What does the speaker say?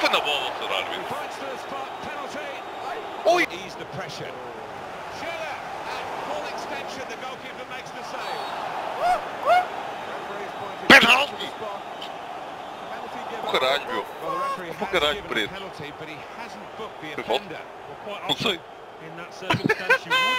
open the ball for Ease the pressure. Schiller, at full extension, the goalkeeper makes the save. Penalty. to the spot. But he hasn't booked the in that circumstance,